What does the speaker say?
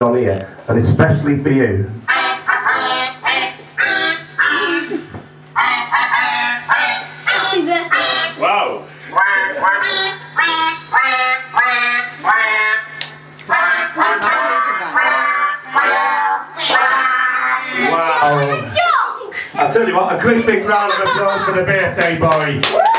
on here, and especially for you. Wow. Wow. I tell you what, a great big round of applause for the birthday boy.